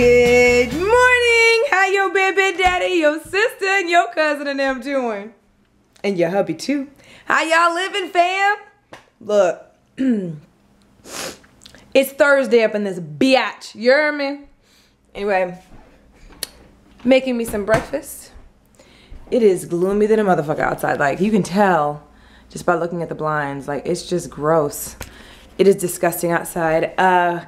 Good morning. How your baby daddy, your sister, and your cousin and them doing? And your hubby too. How y'all living, fam? Look, it's Thursday up in this biatch. You hear me? Anyway, making me some breakfast. It is gloomy than a motherfucker outside. Like you can tell just by looking at the blinds. Like it's just gross. It is disgusting outside. Uh,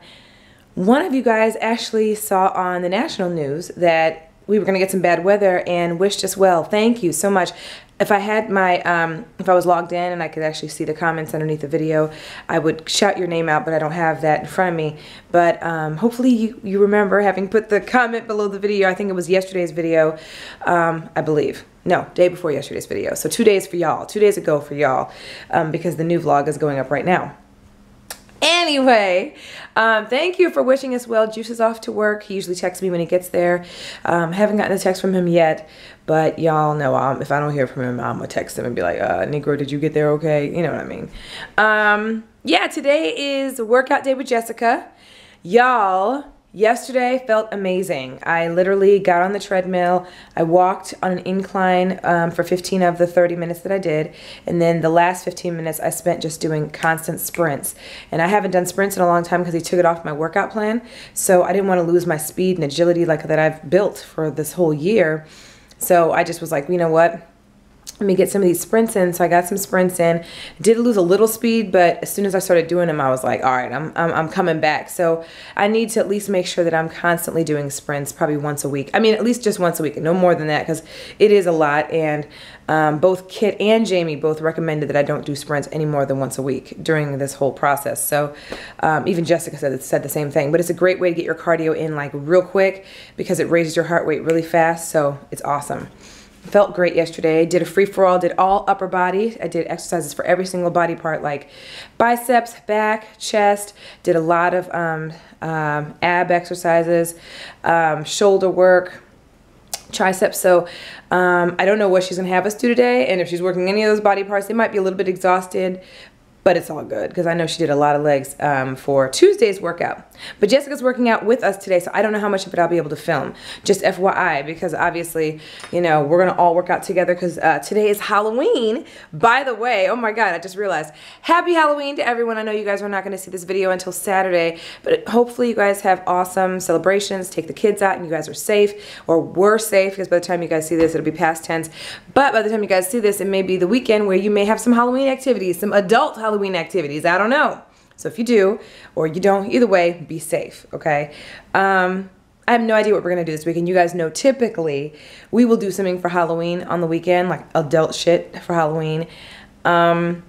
one of you guys actually saw on the national news that we were going to get some bad weather and wished us well. Thank you so much. If I had my, um, if I was logged in and I could actually see the comments underneath the video, I would shout your name out, but I don't have that in front of me. But um, hopefully you, you remember having put the comment below the video. I think it was yesterday's video, um, I believe. No, day before yesterday's video. So two days for y'all, two days ago for y'all, um, because the new vlog is going up right now. Anyway, um, thank you for wishing us well. Juice is off to work. He usually texts me when he gets there. Um, haven't gotten a text from him yet, but y'all know if I don't hear from him, I'm gonna text him and be like, uh, Negro, did you get there okay? You know what I mean. Um, yeah, today is workout day with Jessica. Y'all, Yesterday felt amazing. I literally got on the treadmill. I walked on an incline um, for 15 of the 30 minutes that I did. And then the last 15 minutes I spent just doing constant sprints. And I haven't done sprints in a long time because he took it off my workout plan. So I didn't want to lose my speed and agility like that I've built for this whole year. So I just was like, you know what? Let me get some of these sprints in. So I got some sprints in. Did lose a little speed, but as soon as I started doing them, I was like, all right, I'm, I'm, I'm coming back. So I need to at least make sure that I'm constantly doing sprints probably once a week. I mean, at least just once a week, no more than that because it is a lot. And um, both Kit and Jamie both recommended that I don't do sprints any more than once a week during this whole process. So um, even Jessica said, it said the same thing. But it's a great way to get your cardio in like real quick because it raises your heart rate really fast. So it's awesome. Felt great yesterday. Did a free for all, did all upper body. I did exercises for every single body part like biceps, back, chest. Did a lot of um, um, ab exercises, um, shoulder work, triceps. So um, I don't know what she's gonna have us do today. And if she's working any of those body parts, they might be a little bit exhausted, but it's all good because I know she did a lot of legs um, for Tuesday's workout. But Jessica's working out with us today, so I don't know how much of it I'll be able to film. Just FYI, because obviously, you know, we're gonna all work out together because uh, today is Halloween. By the way, oh my God, I just realized. Happy Halloween to everyone. I know you guys are not gonna see this video until Saturday, but hopefully you guys have awesome celebrations. Take the kids out and you guys are safe, or were safe, because by the time you guys see this, it'll be past tense. But by the time you guys see this, it may be the weekend where you may have some Halloween activities, some adult Halloween activities. I don't know. So if you do or you don't, either way, be safe, okay? Um, I have no idea what we're gonna do this weekend. You guys know typically we will do something for Halloween on the weekend, like adult shit for Halloween. Um,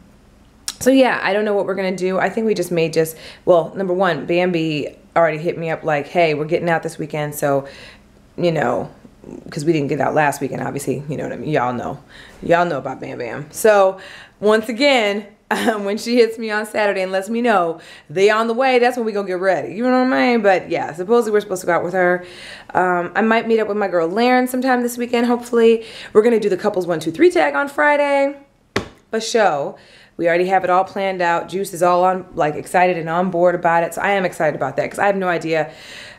so yeah, I don't know what we're gonna do. I think we just made just, well, number one, Bambi already hit me up like, hey, we're getting out this weekend, so, you know, because we didn't get out last weekend, obviously, you know what I mean? Y'all know. Y'all know about Bam Bam. So, once again, um, when she hits me on Saturday and lets me know they on the way, that's when we go get ready. You know what I mean? But yeah, supposedly we're supposed to go out with her. Um, I might meet up with my girl Laren sometime this weekend, hopefully. We're going to do the couples one, two, three tag on Friday. But show. We already have it all planned out. Juice is all on, like, excited and on board about it. So I am excited about that because I have no idea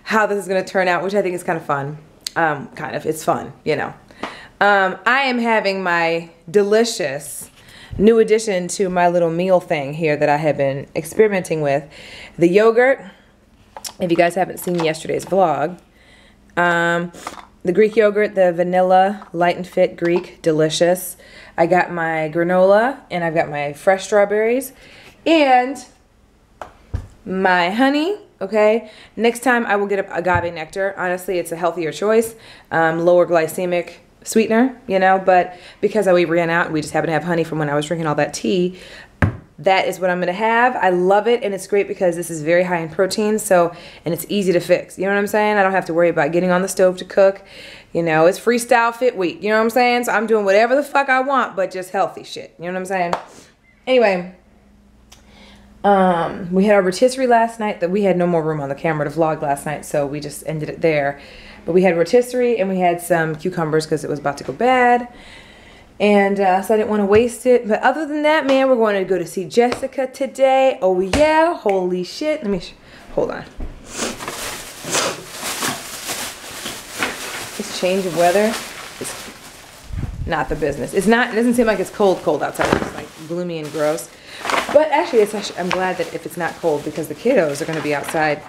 how this is going to turn out, which I think is kind of fun. Um, kind of. It's fun, you know. Um, I am having my delicious new addition to my little meal thing here that I have been experimenting with. The yogurt, if you guys haven't seen yesterday's vlog, um, the Greek yogurt, the vanilla light and fit Greek, delicious. I got my granola and I've got my fresh strawberries and my honey okay next time i will get agave nectar honestly it's a healthier choice um, lower glycemic sweetener, you know, but because we ran out and we just happen to have honey from when I was drinking all that tea, that is what I'm gonna have. I love it and it's great because this is very high in protein, so, and it's easy to fix. You know what I'm saying? I don't have to worry about getting on the stove to cook. You know, it's freestyle fit week. You know what I'm saying? So I'm doing whatever the fuck I want, but just healthy shit. You know what I'm saying? Anyway, um, we had our rotisserie last night that we had no more room on the camera to vlog last night, so we just ended it there. But we had rotisserie and we had some cucumbers because it was about to go bad. And uh, so I didn't want to waste it. But other than that, man, we're going to go to see Jessica today. Oh, yeah. Holy shit. Let me, hold on. this change of weather is not the business. It's not, it doesn't seem like it's cold, cold outside. It's like gloomy and gross. But actually, it's actually, I'm glad that if it's not cold because the kiddos are going to be outside,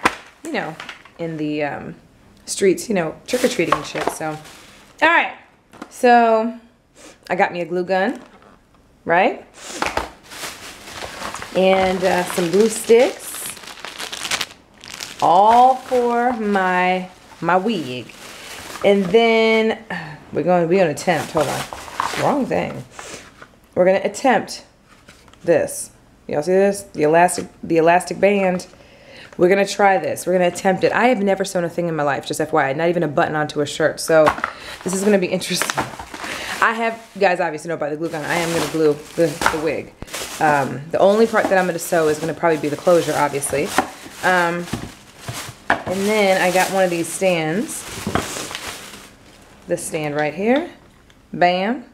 you know, in the um, streets, you know, trick or treating and shit. So, all right. So, I got me a glue gun, right? And uh, some glue sticks. All for my my wig. And then we're going to we're gonna attempt, hold on. Wrong thing. We're gonna attempt this. Y'all see this? The elastic the elastic band. We're gonna try this. We're gonna attempt it. I have never sewn a thing in my life, just FYI, not even a button onto a shirt. So this is gonna be interesting. I have, you guys obviously know about the glue gun. I am gonna glue the, the wig. Um, the only part that I'm gonna sew is gonna probably be the closure, obviously. Um, and then I got one of these stands. This stand right here. Bam.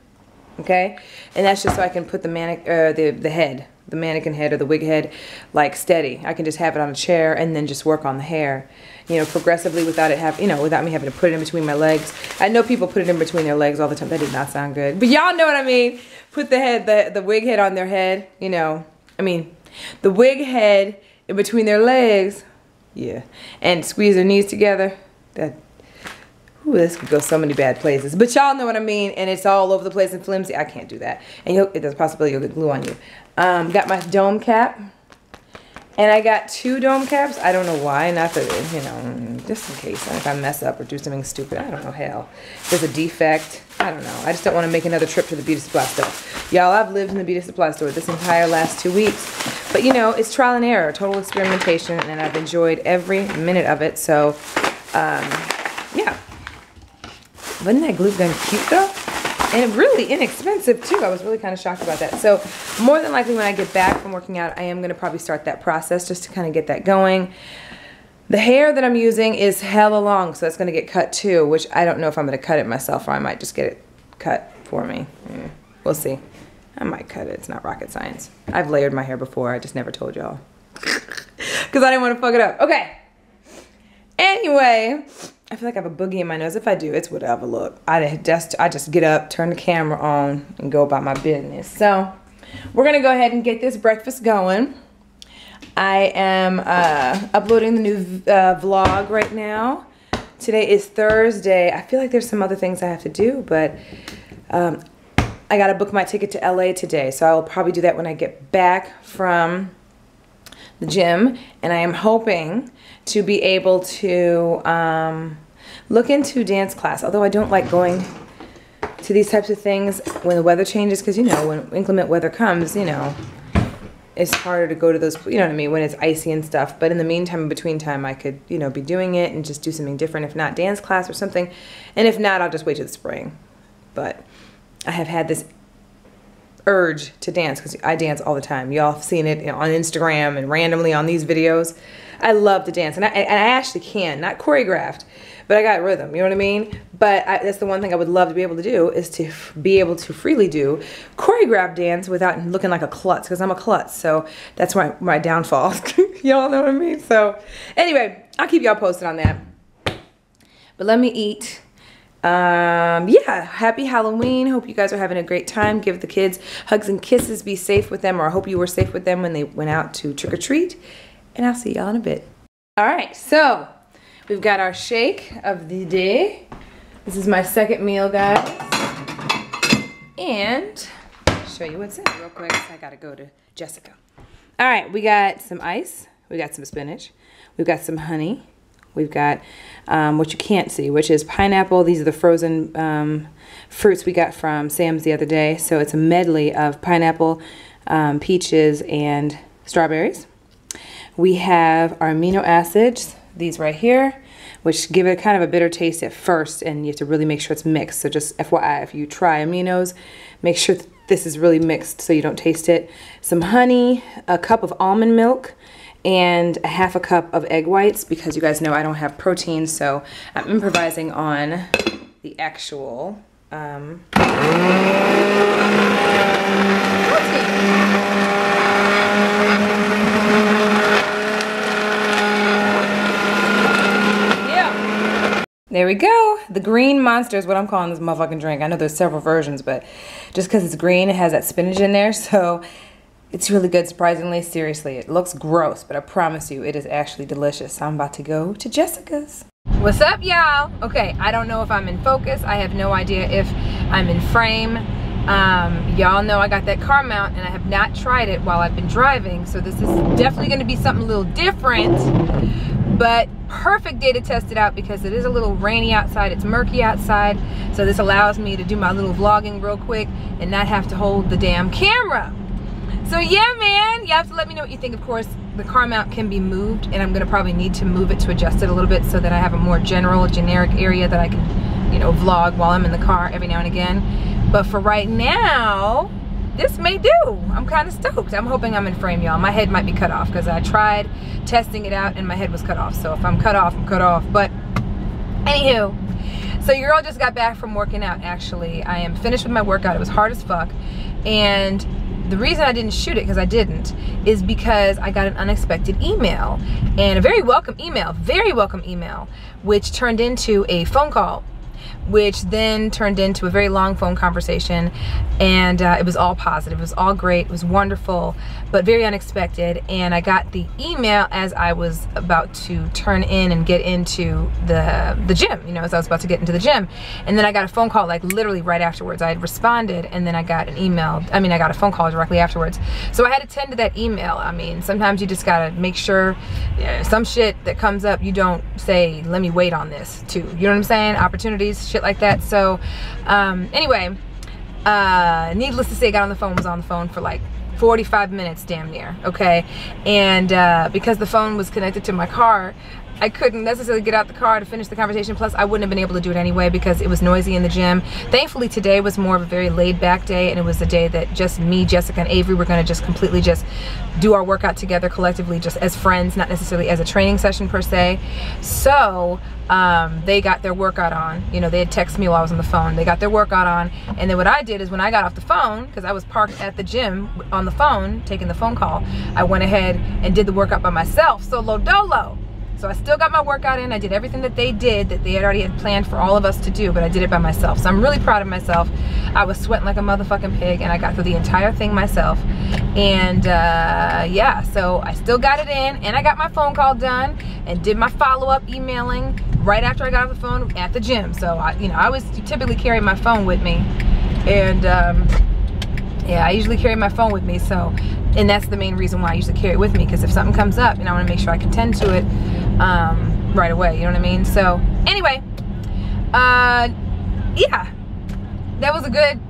Okay. And that's just so I can put the manic, uh, the, the head, the mannequin head or the wig head, like steady. I can just have it on a chair and then just work on the hair, you know, progressively without it have, you know, without me having to put it in between my legs. I know people put it in between their legs all the time. That did not sound good, but y'all know what I mean. Put the head, the, the wig head on their head, you know, I mean, the wig head in between their legs yeah. And squeeze their knees together. That Ooh, this could go so many bad places. But y'all know what I mean. And it's all over the place and flimsy. I can't do that. And you'll, there's a possibility you'll get glue on you. Um, got my dome cap. And I got two dome caps. I don't know why. Not that, you know, just in case. If I mess up or do something stupid. I don't know. Hell. There's a defect. I don't know. I just don't want to make another trip to the beauty supply store. Y'all, I've lived in the beauty supply store this entire last two weeks. But you know, it's trial and error, total experimentation, and I've enjoyed every minute of it. So, um, yeah. Wasn't that glue gun cute though? And really inexpensive too. I was really kind of shocked about that. So more than likely when I get back from working out, I am going to probably start that process just to kind of get that going. The hair that I'm using is hella long, so that's going to get cut too, which I don't know if I'm going to cut it myself or I might just get it cut for me. Yeah, we'll see. I might cut it. It's not rocket science. I've layered my hair before. I just never told y'all. Because I didn't want to fuck it up. Okay. Anyway, I feel like I have a boogie in my nose. If I do, it's whatever. Look, I just, I just get up, turn the camera on, and go about my business. So, we're to go ahead and get this breakfast going. I am uh, uploading the new uh, vlog right now. Today is Thursday. I feel like there's some other things I have to do, but um, I got to book my ticket to LA today. So I will probably do that when I get back from the gym. And I am hoping to be able to um, look into dance class. Although I don't like going to these types of things when the weather changes because, you know, when inclement weather comes, you know, it's harder to go to those, you know what I mean, when it's icy and stuff. But in the meantime, in between time, I could, you know, be doing it and just do something different. If not, dance class or something. And if not, I'll just wait till the spring. But I have had this urge to dance because I dance all the time. Y'all have seen it on Instagram and randomly on these videos. I love to dance, and I, and I actually can, not choreographed, but I got rhythm, you know what I mean? But I, that's the one thing I would love to be able to do is to be able to freely do choreographed dance without looking like a klutz because I'm a klutz. So that's my, my downfall. y'all know what I mean? So anyway, I'll keep y'all posted on that. But let me eat. Um, yeah, happy Halloween. Hope you guys are having a great time. Give the kids hugs and kisses. Be safe with them, or I hope you were safe with them when they went out to trick or treat. And I'll see y'all in a bit. All right, so We've got our shake of the day. This is my second meal, guys. And show you what's in it real quick. I gotta go to Jessica. All right, we got some ice. We got some spinach. We've got some honey. We've got um, what you can't see, which is pineapple. These are the frozen um, fruits we got from Sam's the other day. So it's a medley of pineapple, um, peaches, and strawberries. We have our amino acids these right here, which give it kind of a bitter taste at first, and you have to really make sure it's mixed. So just FYI, if you try aminos, make sure this is really mixed so you don't taste it. Some honey, a cup of almond milk, and a half a cup of egg whites because you guys know I don't have protein, so I'm improvising on the actual um, protein. There we go. The green monster is what I'm calling this motherfucking drink. I know there's several versions, but just because it's green, it has that spinach in there. So it's really good, surprisingly. Seriously, it looks gross, but I promise you, it is actually delicious. I'm about to go to Jessica's. What's up, y'all? Okay, I don't know if I'm in focus. I have no idea if I'm in frame. Um, y'all know I got that car mount and I have not tried it while I've been driving. So this is definitely gonna be something a little different but perfect day to test it out because it is a little rainy outside it's murky outside. So this allows me to do my little vlogging real quick and not have to hold the damn camera. So yeah man you have to let me know what you think. Of course the car mount can be moved and I'm gonna probably need to move it to adjust it a little bit so that I have a more general generic area that I can you know vlog while I'm in the car every now and again. But for right now this may do. I'm kind of stoked. I'm hoping I'm in frame, y'all. My head might be cut off because I tried testing it out and my head was cut off. So if I'm cut off, I'm cut off. But anywho, so your girl just got back from working out, actually. I am finished with my workout. It was hard as fuck. And the reason I didn't shoot it, because I didn't, is because I got an unexpected email. And a very welcome email, very welcome email, which turned into a phone call which then turned into a very long phone conversation and uh, it was all positive. It was all great. It was wonderful but very unexpected. And I got the email as I was about to turn in and get into the the gym you know as I was about to get into the gym. And then I got a phone call like literally right afterwards. I had responded and then I got an email I mean I got a phone call directly afterwards. So I had to tend to that email. I mean sometimes you just gotta make sure some shit that comes up you don't say let me wait on this too. You know what I'm saying? Opportunities shit like that. So um, anyway, uh, needless to say, I got on the phone, was on the phone for like 45 minutes damn near, okay? And uh, because the phone was connected to my car, I couldn't necessarily get out the car to finish the conversation. Plus, I wouldn't have been able to do it anyway because it was noisy in the gym. Thankfully, today was more of a very laid back day and it was a day that just me, Jessica, and Avery were gonna just completely just do our workout together collectively just as friends, not necessarily as a training session per se. So, um, they got their workout on. You know, they had texted me while I was on the phone. They got their workout on. And then what I did is when I got off the phone, because I was parked at the gym on the phone, taking the phone call, I went ahead and did the workout by myself, So solo dolo. So I still got my workout in. I did everything that they did that they had already had planned for all of us to do, but I did it by myself. So I'm really proud of myself. I was sweating like a motherfucking pig and I got through the entire thing myself. And uh, yeah, so I still got it in and I got my phone call done and did my follow-up emailing right after I got off the phone at the gym. So I, you know, I was typically carry my phone with me and um, yeah, I usually carry my phone with me. So, and that's the main reason why I usually carry it with me because if something comes up, and I want to make sure I can tend to it um, right away. You know what I mean? So anyway, uh, yeah, that was a good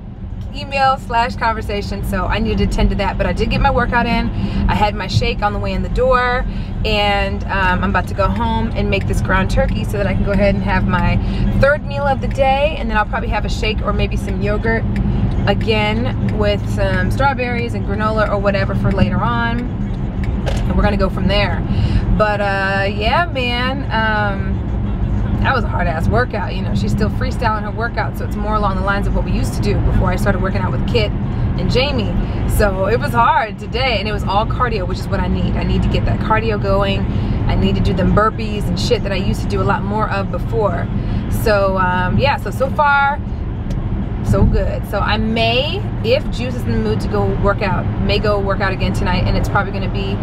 email slash conversation so I needed to attend to that but I did get my workout in I had my shake on the way in the door and um, I'm about to go home and make this ground turkey so that I can go ahead and have my third meal of the day and then I'll probably have a shake or maybe some yogurt again with some strawberries and granola or whatever for later on and we're gonna go from there but uh, yeah, man, um, that was a hard ass workout. You know, she's still freestyling her workout, so it's more along the lines of what we used to do before I started working out with Kit and Jamie. So it was hard today, and it was all cardio, which is what I need. I need to get that cardio going. I need to do them burpees and shit that I used to do a lot more of before. So um, yeah, so so far so good. So I may, if Juice is in the mood to go work out, may go work out again tonight and it's probably gonna be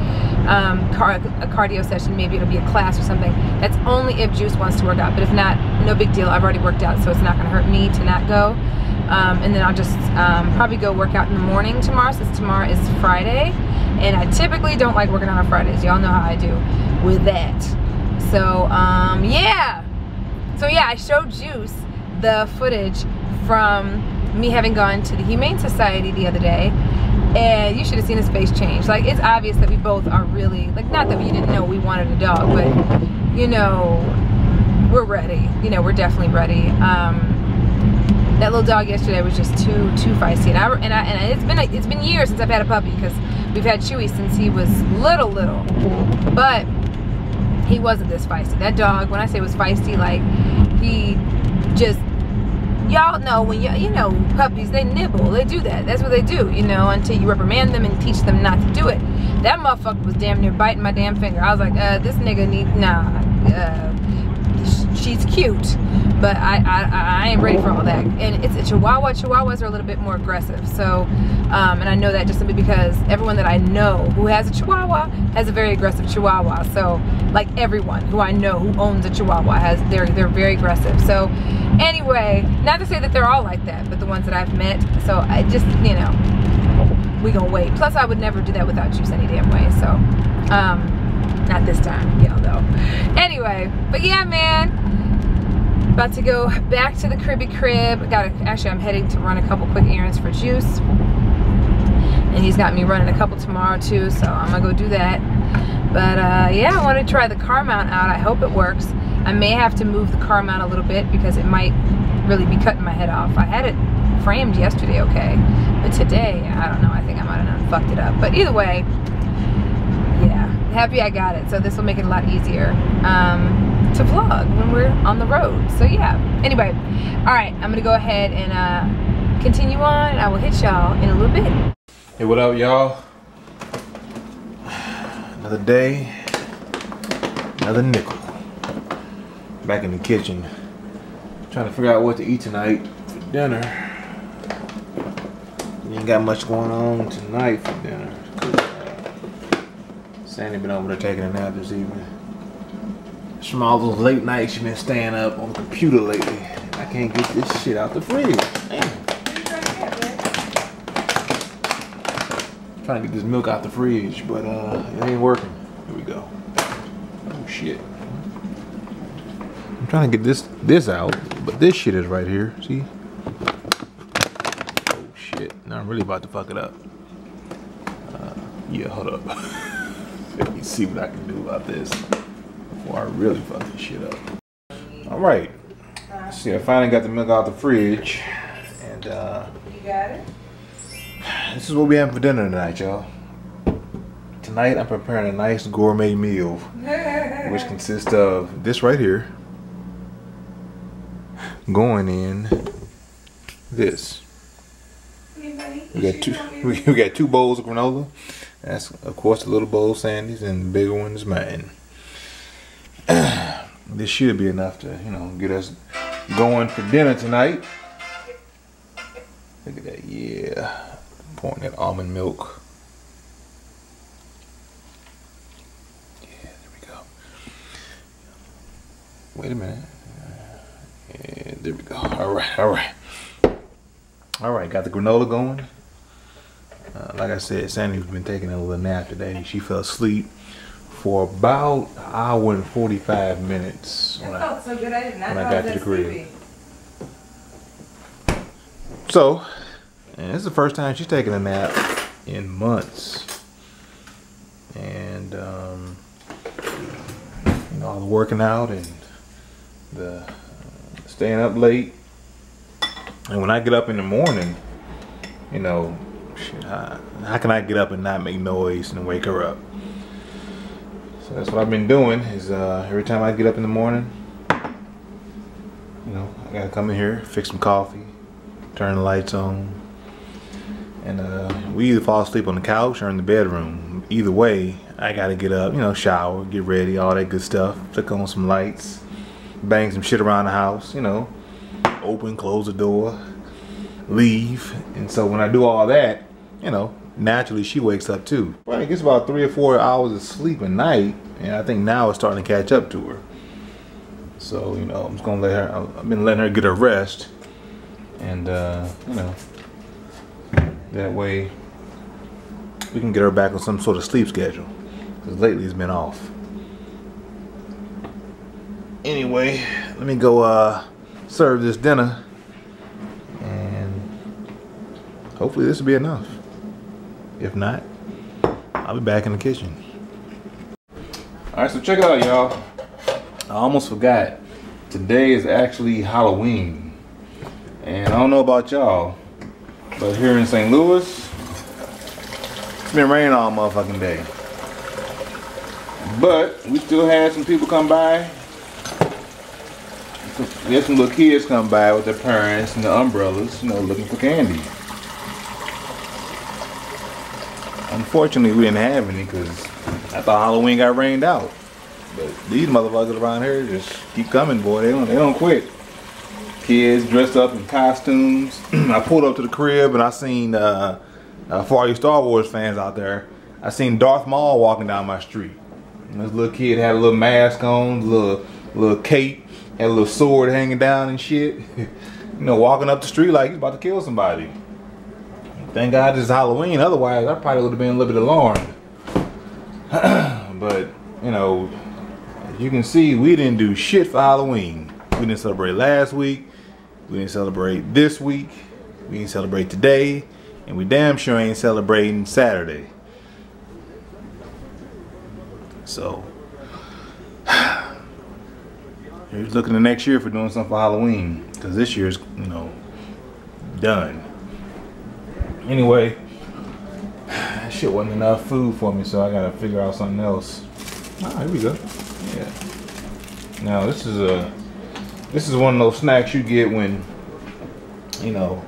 um, car a cardio session, maybe it'll be a class or something. That's only if Juice wants to work out, but if not, no big deal. I've already worked out, so it's not gonna hurt me to not go. Um, and then I'll just um, probably go work out in the morning tomorrow since tomorrow is Friday. And I typically don't like working out on Fridays. Y'all know how I do with that. So um, yeah. So yeah, I showed Juice the footage from me having gone to the Humane Society the other day and you should have seen his face change. Like it's obvious that we both are really like not that we didn't know we wanted a dog, but you know we're ready. You know we're definitely ready. Um, that little dog yesterday was just too too feisty, and I and I and it's been it's been years since I've had a puppy because we've had Chewy since he was little little, but he wasn't this feisty. That dog, when I say was feisty, like he just y'all know when you you know puppies they nibble they do that. That's what they do you know until you reprimand them and teach them not to do it. That motherfucker was damn near biting my damn finger. I was like uh this nigga need nah uh, she's cute, but I, I, I ain't ready for all that. And it's a Chihuahua. Chihuahuas are a little bit more aggressive. So, um, and I know that just simply because everyone that I know who has a Chihuahua has a very aggressive Chihuahua. So, like everyone who I know who owns a Chihuahua has, they're they're very aggressive. So, anyway, not to say that they're all like that, but the ones that I've met. So I just, you know, we gonna wait. Plus, I would never do that without juice any damn way. So, um, not this time, though. Anyway, but yeah, man. About to go back to the cribby crib. Got actually, I'm heading to run a couple quick errands for Juice. And he's got me running a couple tomorrow too, so I'm gonna go do that. But uh, yeah, I want to try the car mount out. I hope it works. I may have to move the car mount a little bit because it might really be cutting my head off. I had it framed yesterday, okay, but today, I don't know. I think I might have fucked it up. But either way, happy I got it. So this will make it a lot easier um, to vlog when we're on the road. So yeah, anyway, all right, I'm gonna go ahead and uh, continue on. I will hit y'all in a little bit. Hey, what up y'all? Another day, another nickel. Back in the kitchen, trying to figure out what to eat tonight for dinner. ain't got much going on tonight for dinner. Sande been over there taking a nap this evening. From all those late nights she been staying up on the computer lately. I can't get this shit out the fridge. Damn. Trying to get this milk out the fridge, but uh, it ain't working. Here we go. Oh shit. I'm trying to get this this out, but this shit is right here. See? Oh shit. Now I'm really about to fuck it up. Uh, yeah, hold up. Let me see what I can do about this before I really fuck this shit up. All right. See, I finally got the milk out the fridge, and uh, you got it. This is what we have for dinner tonight, y'all. Tonight, I'm preparing a nice gourmet meal, which consists of this right here, going in this. We got two. We got two bowls of granola. That's of course the little bowl Sande's and the bigger one is mine. this should be enough to, you know, get us going for dinner tonight. Look at that, yeah. Pouring that almond milk. Yeah, there we go. Wait a minute. Yeah, there we go. All right, all right. All right, got the granola going. Uh, like I said, Sande's been taking a little nap today. She fell asleep for about an hour and 45 minutes when I, so. I not when I got to the crib. So, and this is the first time she's taken a nap in months. And, um, you know, all the working out and the uh, staying up late. And when I get up in the morning, you know, Shit, how, how can I get up and not make noise and wake her up? So that's what I've been doing is uh, every time I get up in the morning, you know, I gotta come in here, fix some coffee, turn the lights on, and uh, we either fall asleep on the couch or in the bedroom. Either way, I gotta get up, you know, shower, get ready, all that good stuff, flick on some lights, bang some shit around the house, you know, open, close the door, leave. And so when I do all that, you know, naturally she wakes up too. It gets about three or four hours of sleep a night, and I think now it's starting to catch up to her. So, you know, I'm just gonna let her, I've been letting her get her rest, and, uh, you know, that way we can get her back on some sort of sleep schedule, because lately it's been off. Anyway, let me go, uh, serve this dinner, and hopefully this will be enough. If not, I'll be back in the kitchen. All right, so check it out, y'all. I almost forgot. Today is actually Halloween. And I don't know about y'all, but here in St. Louis, it's been raining all motherfucking day. But we still had some people come by. We had some little kids come by with their parents and the umbrellas, you know, looking for candy. Unfortunately, we didn't have any because I thought Halloween got rained out. But these motherfuckers around here just keep coming, boy. They don't they don't quit. Kids dressed up in costumes. I pulled up to the crib and I seen uh, uh, for all you Star Wars fans out there, I seen Darth Maul walking down my street. And this little kid had a little mask on, little little cape, had a little sword hanging down and shit. you know, walking up the street like he's about to kill somebody. Thank God it's Halloween. Otherwise, I probably would have been a little bit alarmed. but you know, you can see, we didn't do shit for Halloween. We didn't celebrate last week. We didn't celebrate this week. We didn't celebrate today. And we damn sure ain't celebrating Saturday. So, here's looking to next year for doing something for Halloween. Because this year's, you know, done. Anyway, that shit wasn't enough food for me, so I gotta figure out something else. Ah, here we go. Yeah. Now this is a this is one of those snacks you get when you know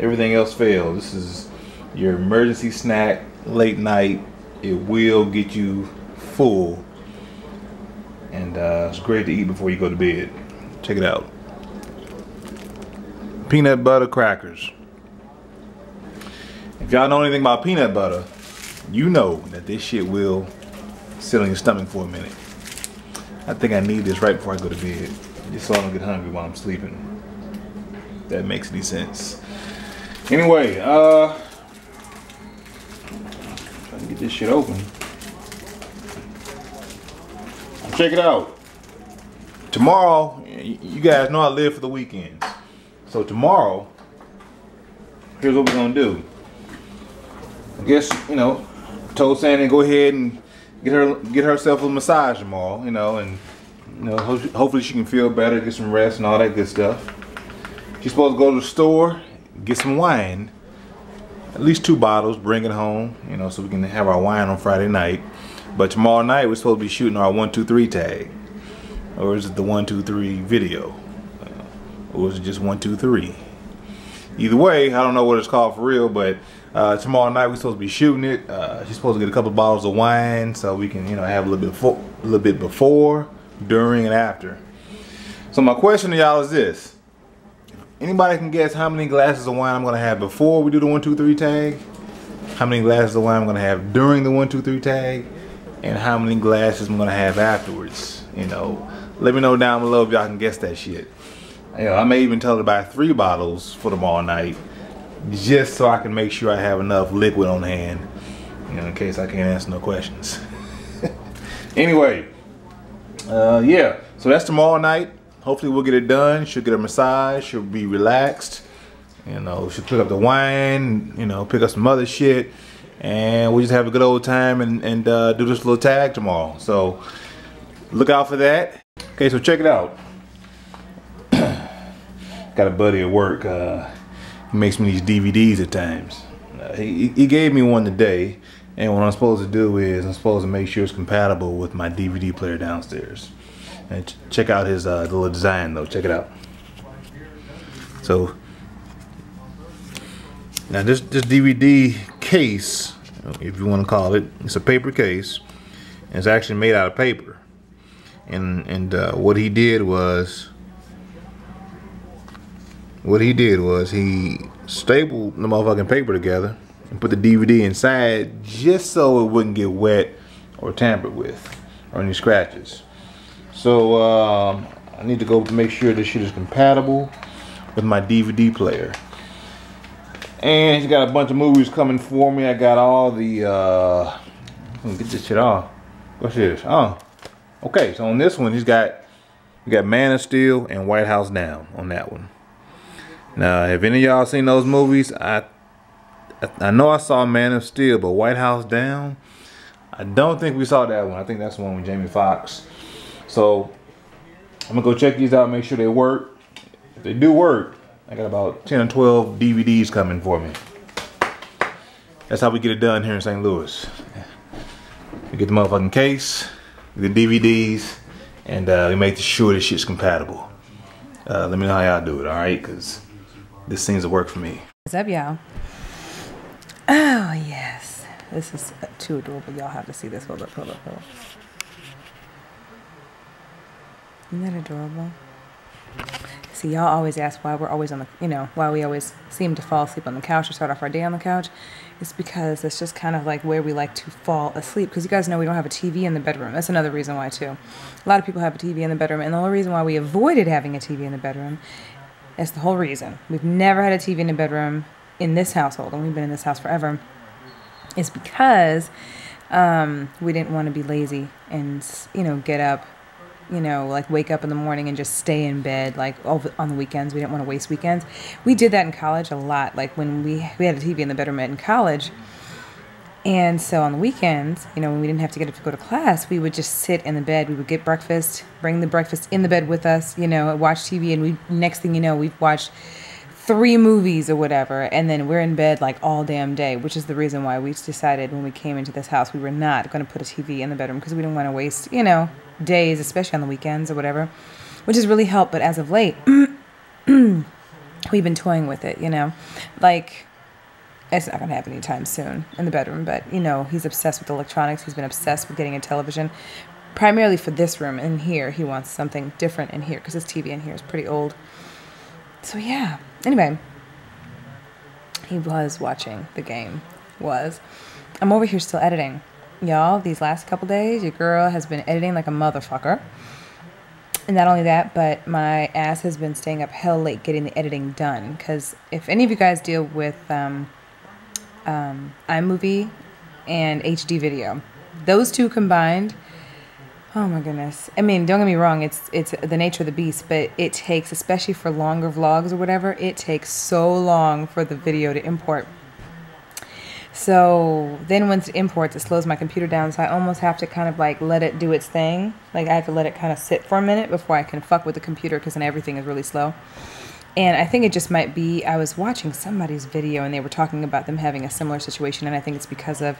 everything else fails. This is your emergency snack late night. It will get you full, and uh, it's great to eat before you go to bed. Check it out. Peanut butter crackers. If y'all know anything about peanut butter, you know that this shit will sit on your stomach for a minute. I think I need this right before I go to bed, just so I don't get hungry while I'm sleeping. That makes any sense. Anyway, uh, trying to get this shit open. Check it out. Tomorrow, you guys know I live for the weekends. So tomorrow, here's what we're gonna do. I guess you know, told Sande go ahead and get her get herself a massage tomorrow. You know, and you know, ho hopefully she can feel better, get some rest, and all that good stuff. She's supposed to go to the store, get some wine, at least two bottles, bring it home. You know, so we can have our wine on Friday night. But tomorrow night we're supposed to be shooting our one two three tag, or is it the one two three video, or is it just one two three? Either way, I don't know what it's called for real, but uh, tomorrow night we're supposed to be shooting it. Uh, she's supposed to get a couple of bottles of wine so we can, you know, have a little bit, before, a little bit before, during, and after. So my question to y'all is this: Anybody can guess how many glasses of wine I'm gonna have before we do the one, two, three tag? How many glasses of wine I'm gonna have during the one, two, three tag? And how many glasses I'm gonna have afterwards? You know, let me know down below if y'all can guess that shit. You know, I may even tell her to buy three bottles for tomorrow night just so I can make sure I have enough liquid on hand, you know, in case I can't answer no questions. anyway, uh, yeah, so that's tomorrow night. Hopefully we'll get it done. She'll get a massage. She'll be relaxed. You know, she'll pick up the wine, you know, pick up some other shit. And we'll just have a good old time and, and uh, do this little tag tomorrow. So look out for that. Okay, so check it out. Got a buddy at work. Uh, makes me these DVDs at times. Uh, he, he gave me one today, and what I'm supposed to do is I'm supposed to make sure it's compatible with my DVD player downstairs. And ch check out his uh, little design though. Check it out. So now this this DVD case, if you want to call it, it's a paper case. And it's actually made out of paper. And and uh, what he did was what he did was he stapled the motherfucking paper together and put the DVD inside just so it wouldn't get wet or tampered with or any scratches. So um, I need to go make sure this shit is compatible with my DVD player. And he's got a bunch of movies coming for me. I got all the, uh, get this shit off. What's this? Oh, okay. So on this one, he's got, got Man of Steel and White House Down on that one. Now, have any of y'all seen those movies? I I know I saw Man of Steel, but White House Down, I don't think we saw that one. I think that's the one with Jamie Foxx. So I'm gonna go check these out, make sure they work. If they do work, I got about 10 or 12 DVDs coming for me. That's how we get it done here in St. Louis. We get the motherfucking case, the DVDs, and uh, we make sure this shit's compatible. Uh, let me know how y'all do it, all right? Because this seems to work for me. What's up, y'all? Oh, yes. This is too adorable. Y'all have to see this. Hold up, hold up, hold up. Isn't that adorable? See, y'all always ask why we're always on the, you know, why we always seem to fall asleep on the couch or start off our day on the couch. It's because it's just kind of like where we like to fall asleep. Because you guys know we don't have a TV in the bedroom. That's another reason why, too. A lot of people have a TV in the bedroom. And the only reason why we avoided having a TV in the bedroom is the whole reason. We've never had a TV in the bedroom in this household, and we've been in this house forever, is because um, we didn't want to be lazy and, you know, get up you know, like wake up in the morning and just stay in bed, like over, on the weekends. We didn't want to waste weekends. We did that in college a lot. Like when we we had a TV in the bedroom in college, and so on the weekends, you know, when we didn't have to get up to go to class, we would just sit in the bed. We would get breakfast, bring the breakfast in the bed with us, you know, watch TV, and we next thing you know, we've watched three movies or whatever, and then we're in bed like all damn day, which is the reason why we decided when we came into this house we were not going to put a TV in the bedroom because we didn't want to waste, you know, days, especially on the weekends or whatever, which has really helped. But as of late, we've been toying with it, you know, like it's not going to happen anytime soon in the bedroom, but you know, he's obsessed with electronics. He's been obsessed with getting a television, primarily for this room. In here, he wants something different in here because his TV in here is pretty old. So yeah. Anyway, he was watching the game. Was. I'm over here still editing y'all, these last couple days, your girl has been editing like a motherfucker. And not only that, but my ass has been staying up hell late getting the editing done. Because if any of you guys deal with um, um, iMovie and HD video, those two combined, oh my goodness. I mean, don't get me wrong, it's it's the nature of the beast, but it takes, especially for longer vlogs or whatever, it takes so long for the video to import so then once it imports, it slows my computer down. So I almost have to kind of like let it do its thing. Like I have to let it kind of sit for a minute before I can fuck with the computer because then everything is really slow. And I think it just might be, I was watching somebody's video and they were talking about them having a similar situation. And I think it's because of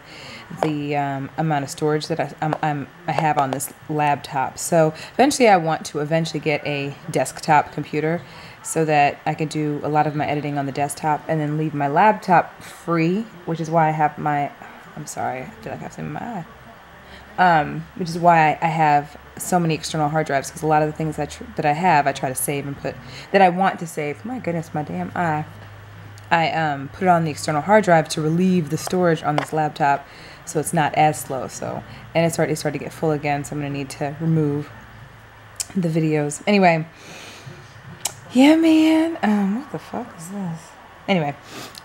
the um, amount of storage that I, I'm, I'm, I have on this laptop. So eventually I want to eventually get a desktop computer so that I could do a lot of my editing on the desktop and then leave my laptop free, which is why I have my, I'm sorry, I feel like I have something in my eye. Um, which is why I have so many external hard drives because a lot of the things that, that I have, I try to save and put, that I want to save. My goodness, my damn eye. I um, put it on the external hard drive to relieve the storage on this laptop so it's not as slow. So, and it's already started to get full again, so I'm to need to remove the videos. Anyway, yeah, man. Um, what the fuck is this? Anyway,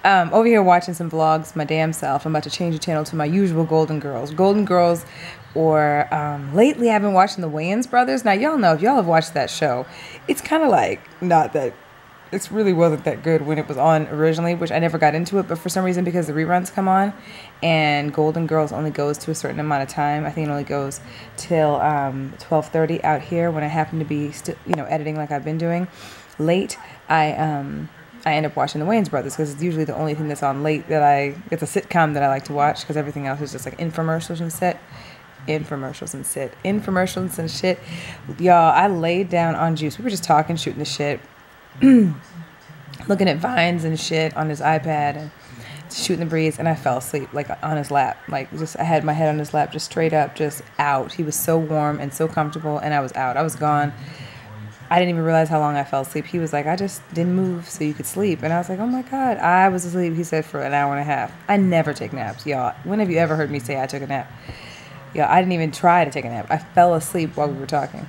um, over here watching some vlogs, my damn self. I'm about to change the channel to my usual Golden Girls. Golden Girls, or um, lately I've been watching the Wayans Brothers. Now, y'all know if y'all have watched that show, it's kind of like not that it really wasn't that good when it was on originally, which I never got into it. But for some reason, because the reruns come on, and Golden Girls only goes to a certain amount of time. I think it only goes till um, 12:30 out here when I happen to be, you know, editing like I've been doing late, I um I end up watching the Wayans Brothers because it's usually the only thing that's on late that I it's a sitcom that I like to watch because everything else is just like infomercials and shit. Infomercials and shit. Infomercials and shit. Y'all, I laid down on Juice. We were just talking, shooting the shit, looking at vines and shit on his iPad and shooting the breeze, and I fell asleep like on his lap. Like just I had my head on his lap, just straight up, just out. He was so warm and so comfortable, and I was out. I was gone. I didn't even realize how long I fell asleep. He was like, I just didn't move so you could sleep. And I was like, oh my God. I was asleep, he said, for an hour and a half. I never take naps, y'all. When have you ever heard me say I took a nap? Yeah, I didn't even try to take a nap. I fell asleep while we were talking.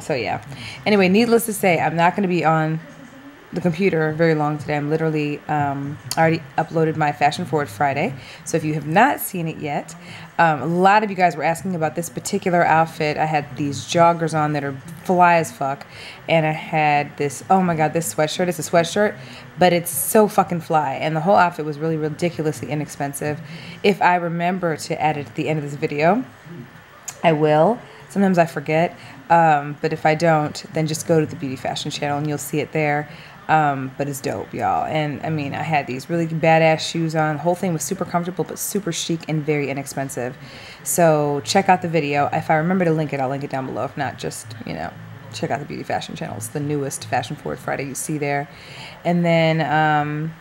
So, yeah. Anyway, needless to say, I'm not going to be on the computer very long today. I'm literally um, already uploaded my Fashion Forward Friday. So if you have not seen it yet, um, a lot of you guys were asking about this particular outfit. I had these joggers on that are fly as fuck, and I had this. Oh my god, this sweatshirt. It's a sweatshirt, but it's so fucking fly, and the whole outfit was really ridiculously inexpensive. If I remember to add it at the end of this video, I will. Sometimes I forget, um, but if I don't, then just go to the Beauty Fashion channel and you'll see it there. Um, but it's dope, y'all. And I mean, I had these really badass shoes on. The whole thing was super comfortable, but super chic and very inexpensive. So check out the video. If I remember to link it, I'll link it down below. If not, just, you know, check out the Beauty Fashion channel. It's the newest Fashion Forward Friday you see there. And then, um,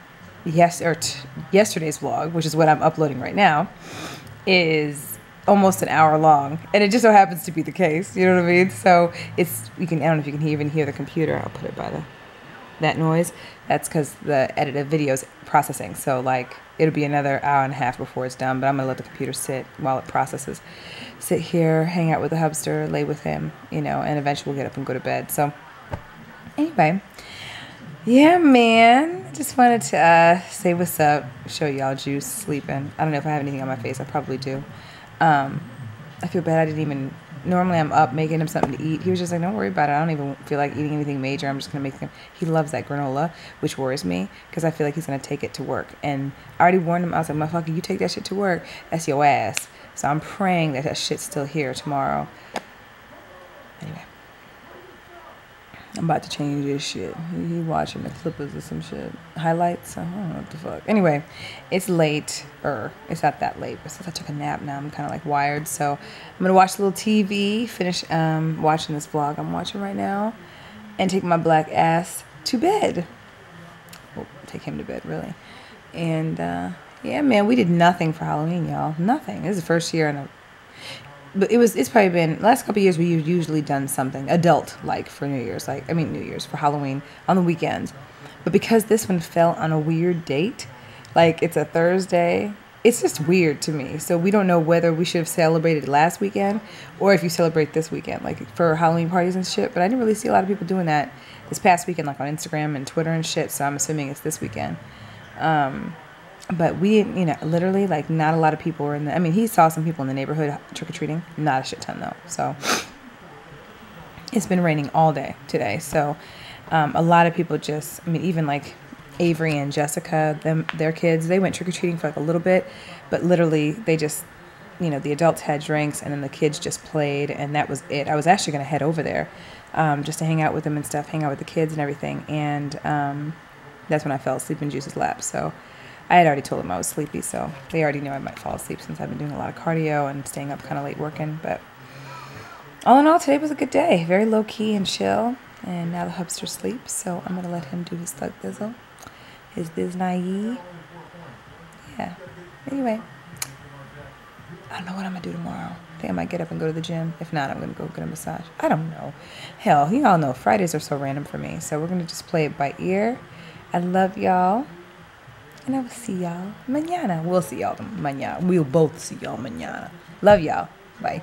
yes, or yesterday's vlog, which is what I'm uploading right now, is almost an hour long, and it just so happens to be the case. You know what I mean? So it's you can I don't know if you can even hear the computer. I'll put it by the that noise. That's because the edited video is processing. So like it'll be another hour and a half before it's done. But I'm gonna let the computer sit while it processes. Sit here, hang out with the hubster, lay with him, you know, and eventually we'll get up and go to bed. So anyway. Yeah, man. Just wanted to uh, say what's up, show y'all Juice sleeping. I don't know if I have anything on my face. I probably do. Um, I feel bad I didn't even. Normally I'm up making him something to eat. He was just like, don't worry about it. I don't even feel like eating anything major. I'm just gonna make him. He loves that granola, which worries me because I feel like he's gonna take it to work. And I already warned him. I was like, motherfucker, you take that shit to work. That's your ass. So I'm praying that that shit's still here tomorrow. Anyway. I'm about to change this shit. He, watching the Clippers or some shit. Highlights? I don't know what the fuck. Anyway, it's late. Or it's not that late, but since I took a nap now, I'm kind of like wired. So I'm gonna watch a little TV, finish um, watching this vlog I'm watching right now, and take my black ass to bed. Well, take him to bed, really. And uh, yeah, man, we did nothing for Halloween, y'all. Nothing. This is the first year in a but it was it's probably been last couple years we've usually done something adult like for new year's like i mean new year's for halloween on the weekends. But because this one fell on a weird date like it's a thursday it's just weird to me. So we don't know whether we should have celebrated last weekend or if you celebrate this weekend like for halloween parties and shit. But i didn't really see a lot of people doing that this past weekend like on instagram and twitter and shit. So i'm assuming it's this weekend. Um, but we you know, literally like not a lot of people were in the. I mean, he saw some people in the neighborhood trick or treating, not a shit ton though. So it's been raining all day today, so um, a lot of people just. I mean, even like Avery and Jessica, them their kids, they went trick or treating for like a little bit, but literally they just, you know, the adults had drinks and then the kids just played, and that was it. I was actually gonna head over there, um, just to hang out with them and stuff, hang out with the kids and everything, and um, that's when I fell asleep in Juice's lap. So. I had already told them I was sleepy, so they already knew I might fall asleep since I've been doing a lot of cardio and staying up kind of late working. But all in all, today was a good day. Very low key and chill. And now the hubster sleeps, so I'm gonna let him do his thug bizzle, his biznai. Yeah. Anyway, I don't know what I'm gonna do tomorrow. I think I might get up and go to the gym. If not, I'm gonna go get a massage. I don't know. Hell, you all know Fridays are so random for me, so we're gonna just play it by ear. I love y'all. And I will see y'all mañana. We'll see y'all mañana. We'll both see y'all mañana. Love y'all. Bye.